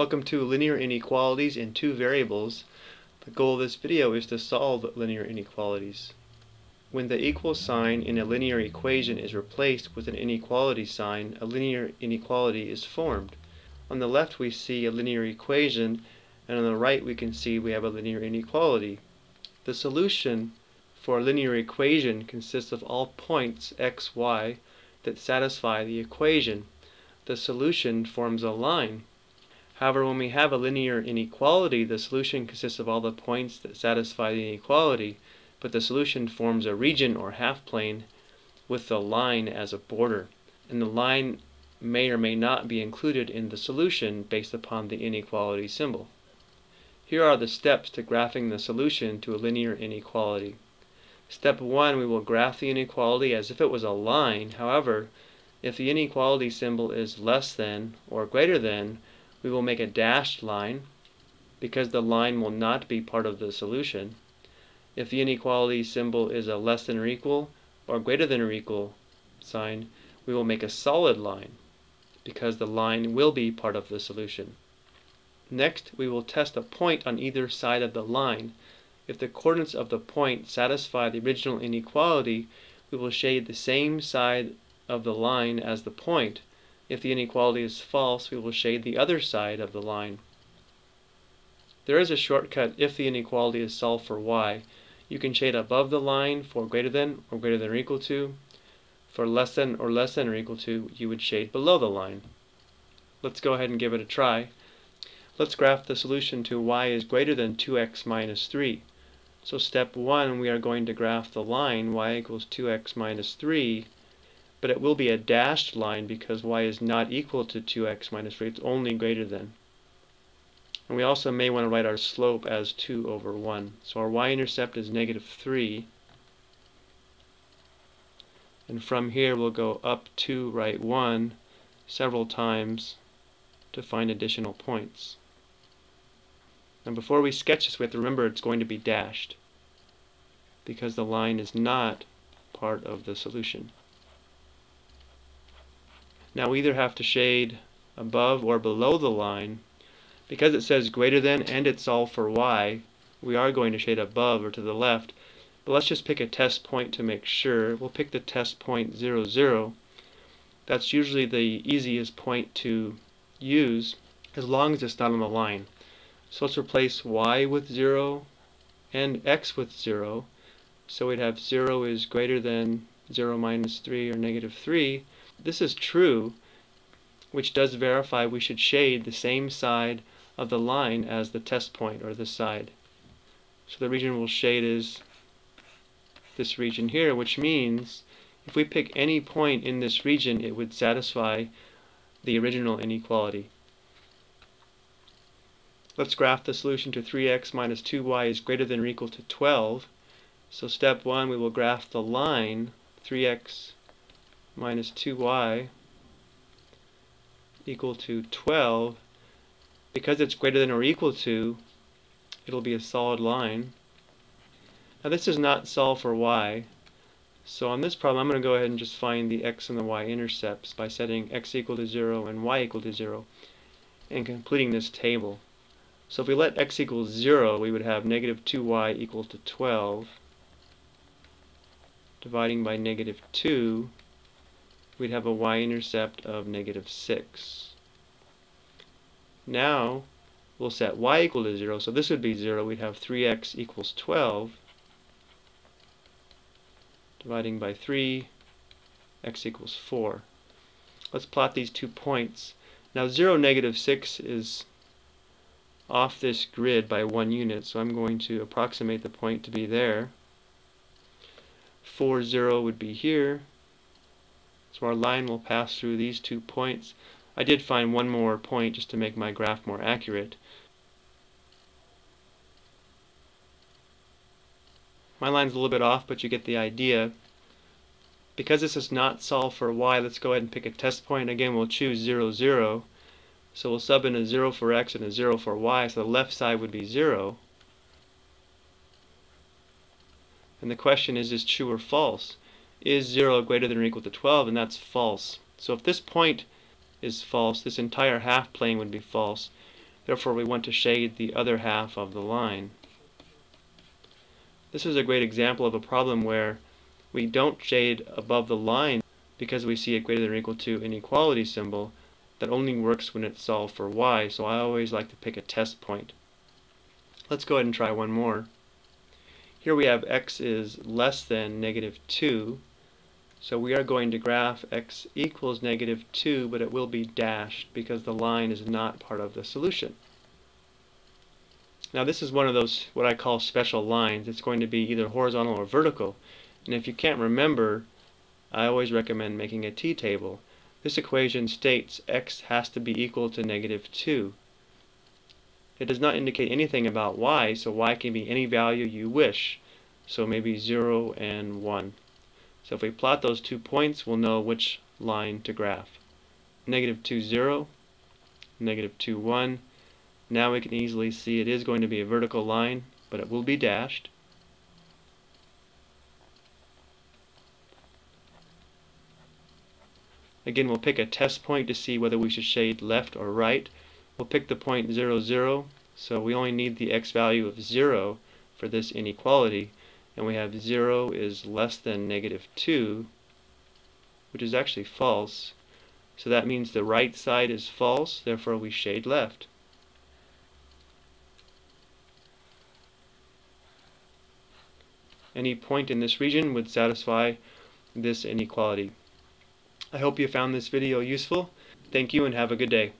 Welcome to linear inequalities in two variables. The goal of this video is to solve linear inequalities. When the equal sign in a linear equation is replaced with an inequality sign, a linear inequality is formed. On the left we see a linear equation, and on the right we can see we have a linear inequality. The solution for a linear equation consists of all points x, y that satisfy the equation. The solution forms a line. However, when we have a linear inequality, the solution consists of all the points that satisfy the inequality, but the solution forms a region or half-plane with the line as a border. And the line may or may not be included in the solution based upon the inequality symbol. Here are the steps to graphing the solution to a linear inequality. Step 1, we will graph the inequality as if it was a line. However, if the inequality symbol is less than or greater than, we will make a dashed line because the line will not be part of the solution. If the inequality symbol is a less than or equal or greater than or equal sign, we will make a solid line because the line will be part of the solution. Next, we will test a point on either side of the line. If the coordinates of the point satisfy the original inequality, we will shade the same side of the line as the point. If the inequality is false, we will shade the other side of the line. There is a shortcut if the inequality is solved for y. You can shade above the line for greater than or greater than or equal to. For less than or less than or equal to, you would shade below the line. Let's go ahead and give it a try. Let's graph the solution to y is greater than 2x minus 3. So step 1, we are going to graph the line y equals 2x minus 3 but it will be a dashed line because y is not equal to 2x minus 3, it's only greater than. And we also may want to write our slope as 2 over 1. So our y-intercept is negative 3. And from here we'll go up 2, right 1 several times to find additional points. And before we sketch this, we have to remember it's going to be dashed because the line is not part of the solution. Now we either have to shade above or below the line. Because it says greater than and it's all for y, we are going to shade above or to the left. But let's just pick a test point to make sure. We'll pick the test point 0, 0. That's usually the easiest point to use as long as it's not on the line. So let's replace y with 0 and x with 0. So we'd have 0 is greater than 0 minus 3 or negative 3 this is true, which does verify we should shade the same side of the line as the test point, or this side. So the region we'll shade is this region here, which means if we pick any point in this region, it would satisfy the original inequality. Let's graph the solution to 3x minus 2y is greater than or equal to 12. So step 1, we will graph the line 3x minus 2y equal to 12, because it's greater than or equal to, it'll be a solid line. Now this is not solved for y, so on this problem I'm going to go ahead and just find the x and the y intercepts by setting x equal to 0 and y equal to 0 and completing this table. So if we let x equal 0, we would have negative 2y equal to 12 dividing by negative 2 we'd have a y-intercept of negative 6. Now, we'll set y equal to 0, so this would be 0. We'd have 3x equals 12, dividing by 3, x equals 4. Let's plot these two points. Now 0, negative 6 is off this grid by one unit, so I'm going to approximate the point to be there. 4, 0 would be here, so our line will pass through these two points. I did find one more point just to make my graph more accurate. My line's a little bit off, but you get the idea. Because this is not solved for y, let's go ahead and pick a test point. Again, we'll choose 0, 0. So we'll sub in a 0 for x and a 0 for y, so the left side would be 0. And the question is, is true or false? Is 0 greater than or equal to 12, and that's false. So if this point is false, this entire half plane would be false. Therefore we want to shade the other half of the line. This is a great example of a problem where we don't shade above the line because we see a greater than or equal to inequality symbol that only works when it's solved for y, so I always like to pick a test point. Let's go ahead and try one more. Here we have x is less than negative 2, so we are going to graph x equals negative 2, but it will be dashed because the line is not part of the solution. Now this is one of those what I call special lines. It's going to be either horizontal or vertical. And if you can't remember, I always recommend making a t-table. This equation states x has to be equal to negative 2. It does not indicate anything about y, so y can be any value you wish. So maybe 0 and 1. So if we plot those two points, we'll know which line to graph. Negative 2, 0, negative 2, 1, now we can easily see it is going to be a vertical line, but it will be dashed. Again, we'll pick a test point to see whether we should shade left or right. We'll pick the point 0, 0, so we only need the x value of 0 for this inequality, and we have 0 is less than negative 2, which is actually false. So that means the right side is false, therefore we shade left. Any point in this region would satisfy this inequality. I hope you found this video useful. Thank you and have a good day.